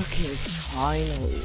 Okay, finally.